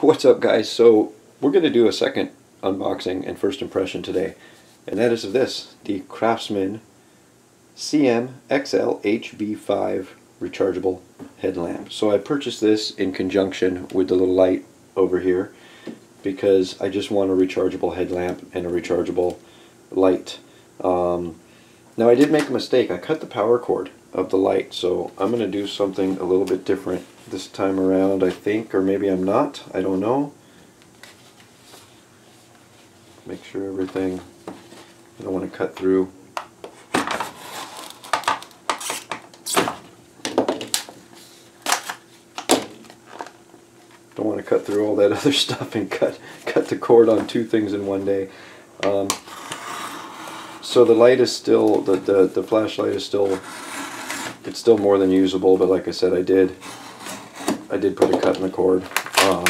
What's up guys? So we're going to do a second unboxing and first impression today. And that is of this, the Craftsman CM XL HB5 rechargeable headlamp. So I purchased this in conjunction with the little light over here because I just want a rechargeable headlamp and a rechargeable light. Um, now I did make a mistake. I cut the power cord of the light. So I'm going to do something a little bit different this time around I think or maybe I'm not I don't know. Make sure everything I don't want to cut through. Don't want to cut through all that other stuff and cut cut the cord on two things in one day. Um, so the light is still the, the the flashlight is still it's still more than usable, but like I said, I did I did put a cut in the cord. Um,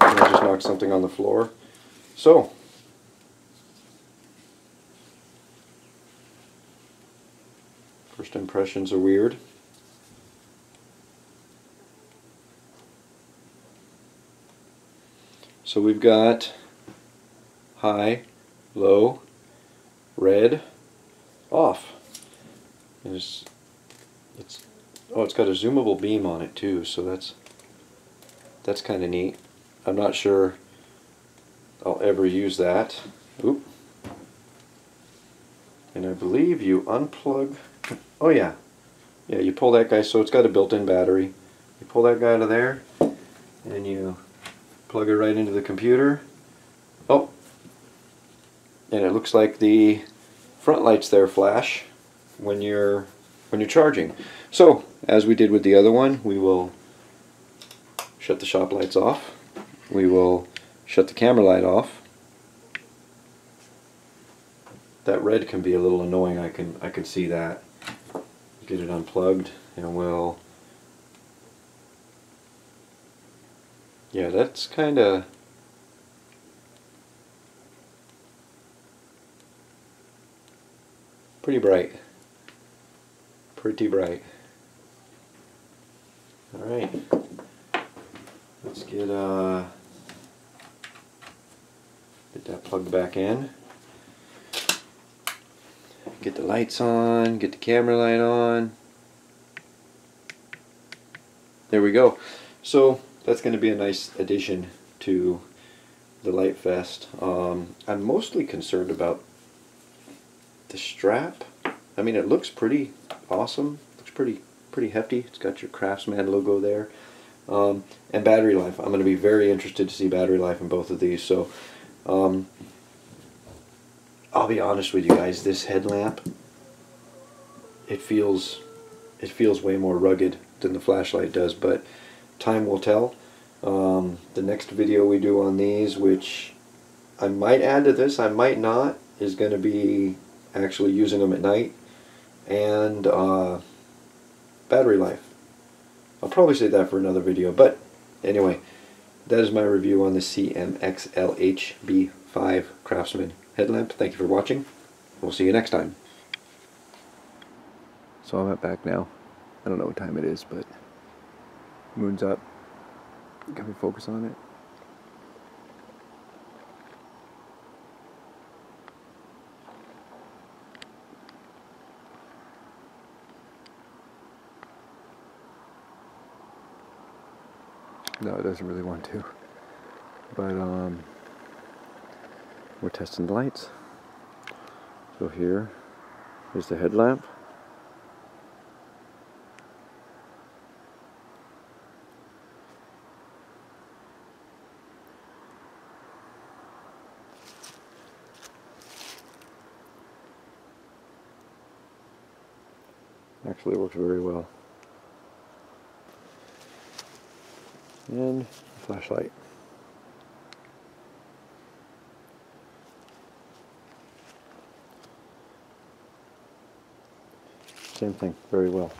I just knocked something on the floor. So, first impressions are weird. So we've got high, low, red, off. It's, it's oh, it's got a zoomable beam on it too, so that's that's kind of neat. I'm not sure I'll ever use that. Oop. And I believe you unplug. Oh yeah, yeah. You pull that guy, so it's got a built-in battery. You pull that guy out of there, and you plug it right into the computer. Oh, and it looks like the front lights there flash when you're when you're charging. So as we did with the other one, we will shut the shop lights off. We will shut the camera light off. That red can be a little annoying. I can I can see that. Get it unplugged and we'll yeah that's kind of Pretty bright. Pretty bright. Alright. Let's get uh get that plugged back in. Get the lights on, get the camera light on. There we go. So that's going to be a nice addition to the Light Fest. Um, I'm mostly concerned about the strap, I mean it looks pretty awesome. Looks pretty pretty hefty. It's got your Craftsman logo there. Um, and battery life. I'm going to be very interested to see battery life in both of these. So um, I'll be honest with you guys. This headlamp, it feels it feels way more rugged than the flashlight does. But time will tell. Um, the next video we do on these, which I might add to this, I might not, is going to be actually using them at night, and uh, battery life. I'll probably say that for another video, but anyway, that is my review on the CMXLHB5 Craftsman headlamp. Thank you for watching. We'll see you next time. So I'm at back now. I don't know what time it is, but moon's up. Got me focus on it. No, it doesn't really want to. But um, we're testing the lights. So here is the headlamp. Actually works very well. And flashlight. Same thing, very well.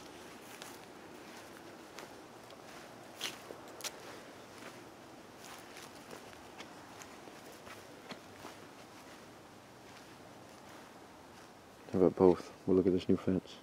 How about both? We'll look at this new fence.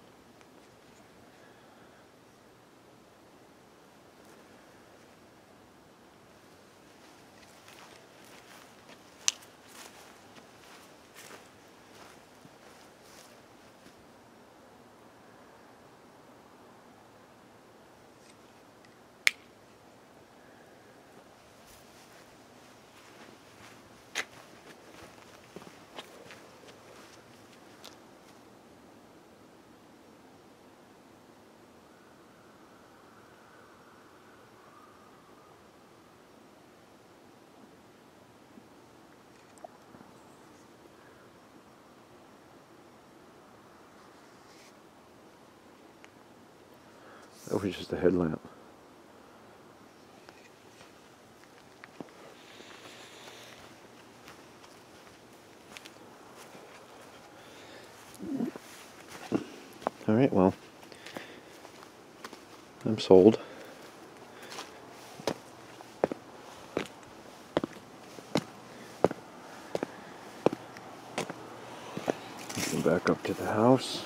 That was just a headlamp. All right, well, I'm sold. Back up to the house.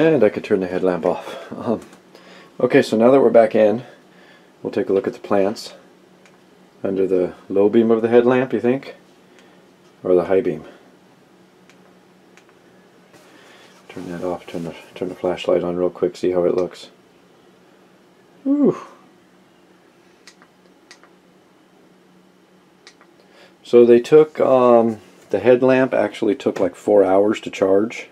And I could turn the headlamp off. Um, okay, so now that we're back in, we'll take a look at the plants under the low beam of the headlamp, you think? Or the high beam? Turn that off, turn the, turn the flashlight on real quick, see how it looks. Whew. So they took, um, the headlamp actually took like four hours to charge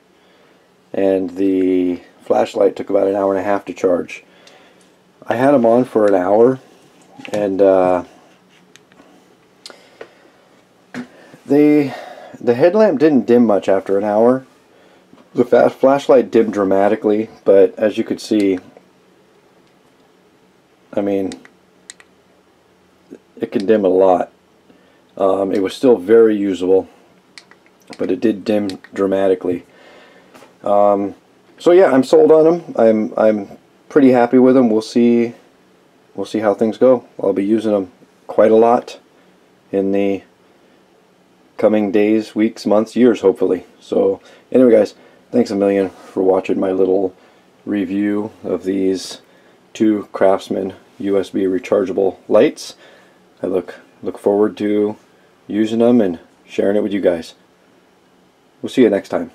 and the flashlight took about an hour and a half to charge. I had them on for an hour and uh, they the headlamp didn't dim much after an hour. The flashlight dimmed dramatically, but as you could see, I mean, it can dim a lot. Um, it was still very usable, but it did dim dramatically. Um, so yeah, I'm sold on them. I'm I'm pretty happy with them. We'll see we'll see how things go. I'll be using them quite a lot in the coming days, weeks, months, years, hopefully. So anyway, guys, thanks a million for watching my little review of these two Craftsman USB rechargeable lights. I look look forward to using them and sharing it with you guys. We'll see you next time.